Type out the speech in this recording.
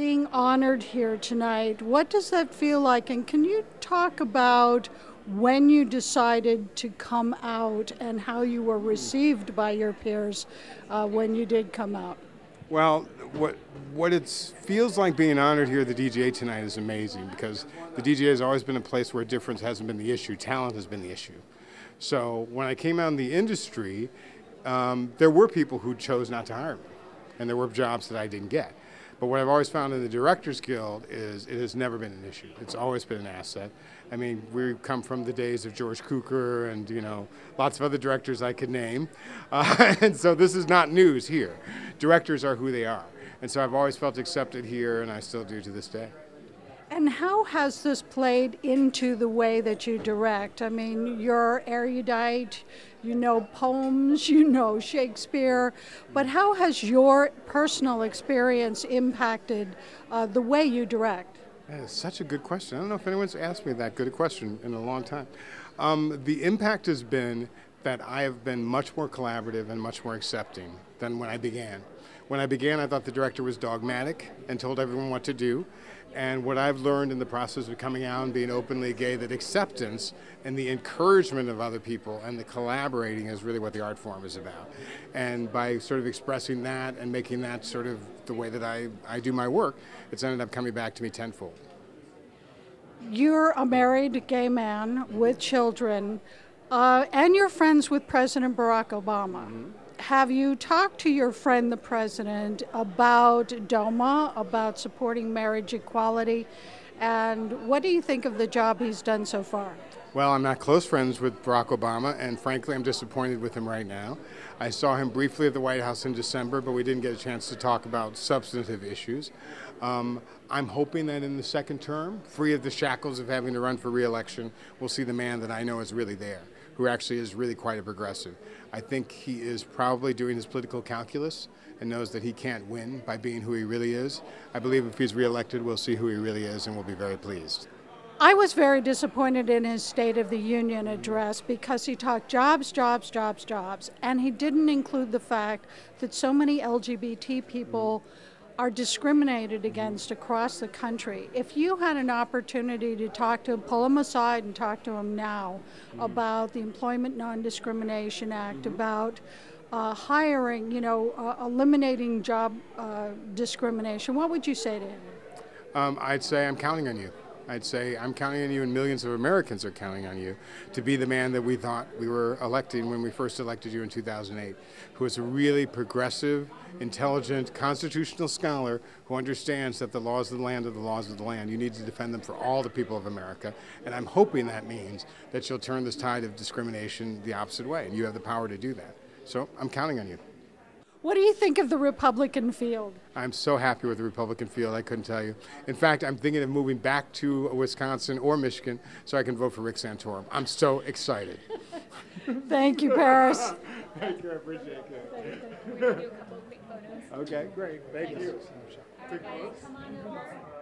being honored here tonight, what does that feel like? And can you talk about when you decided to come out and how you were received by your peers uh, when you did come out? Well, what what it feels like being honored here at the DGA tonight is amazing because the DGA has always been a place where difference hasn't been the issue, talent has been the issue. So when I came out in the industry, um, there were people who chose not to hire me, and there were jobs that I didn't get. But what I've always found in the Directors Guild is it has never been an issue. It's always been an asset. I mean, we come from the days of George Cukor and you know lots of other directors I could name, uh, and so this is not news here. Directors are who they are, and so I've always felt accepted here, and I still do to this day. And how has this played into the way that you direct? I mean, you're erudite, you know poems, you know Shakespeare, but how has your personal experience impacted uh, the way you direct? That is such a good question. I don't know if anyone's asked me that good a question in a long time. Um, the impact has been that I have been much more collaborative and much more accepting than when I began. When I began, I thought the director was dogmatic and told everyone what to do. And what I've learned in the process of coming out and being openly gay, that acceptance and the encouragement of other people and the collaborating is really what the art form is about. And by sort of expressing that and making that sort of the way that I, I do my work, it's ended up coming back to me tenfold. You're a married gay man with children, uh, and you're friends with President Barack Obama. Mm-hmm have you talked to your friend, the president, about DOMA, about supporting marriage equality? And what do you think of the job he's done so far? Well, I'm not close friends with Barack Obama, and frankly, I'm disappointed with him right now. I saw him briefly at the White House in December, but we didn't get a chance to talk about substantive issues. Um, I'm hoping that in the second term, free of the shackles of having to run for reelection, we'll see the man that I know is really there, who actually is really quite a progressive. I think he is probably doing his political calculus and knows that he can't win by being who he really is. I believe if he's reelected, we'll see who he really is and we'll be very pleased. I was very disappointed in his State of the Union address because he talked jobs, jobs, jobs, jobs, and he didn't include the fact that so many LGBT people are discriminated against across the country. If you had an opportunity to talk to him, pull him aside and talk to him now mm-hmm. about the Employment Non Discrimination Act, mm-hmm. about uh, hiring, you know, uh, eliminating job uh, discrimination, what would you say to him? Um, I'd say I'm counting on you. I'd say I'm counting on you, and millions of Americans are counting on you to be the man that we thought we were electing when we first elected you in 2008, who is a really progressive, intelligent, constitutional scholar who understands that the laws of the land are the laws of the land. You need to defend them for all the people of America, and I'm hoping that means that you'll turn this tide of discrimination the opposite way, and you have the power to do that. So I'm counting on you. What do you think of the Republican field? I'm so happy with the Republican field, I couldn't tell you. In fact, I'm thinking of moving back to Wisconsin or Michigan so I can vote for Rick Santorum. I'm so excited. Thank you, Paris. Thank you, I appreciate it. Okay, great. Thank you. Okay, come on over.